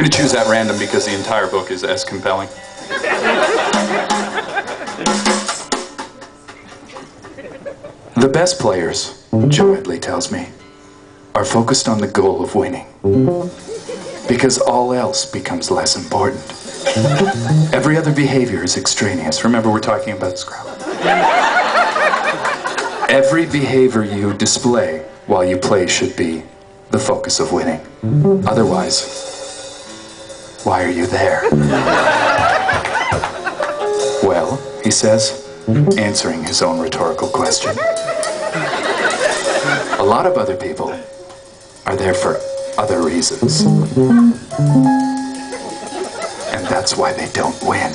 Going to choose at random because the entire book is as compelling. The best players, Joe Edley tells me, are focused on the goal of winning. Because all else becomes less important. Every other behavior is extraneous. Remember, we're talking about Scrabble. Every behavior you display while you play should be the focus of winning. Otherwise, why are you there? Well, he says, answering his own rhetorical question. A lot of other people are there for other reasons. And that's why they don't win.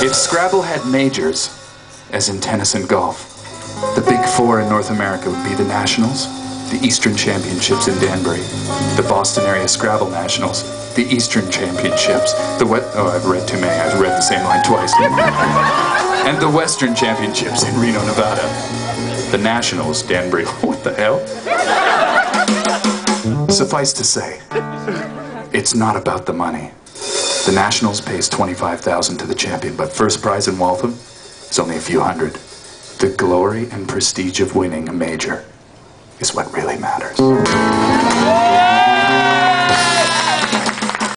If Scrabble had majors, as in tennis and golf, the big four in North America would be the Nationals, the Eastern Championships in Danbury, the Boston Area Scrabble Nationals, the Eastern Championships, the what? Oh, I've read too many. I've read the same line twice. and the Western Championships in Reno, Nevada. The Nationals, Danbury. What the hell? Suffice to say, it's not about the money. The Nationals pays 25000 to the champion, but first prize in Waltham is only a few hundred. The glory and prestige of winning a major is what really matters.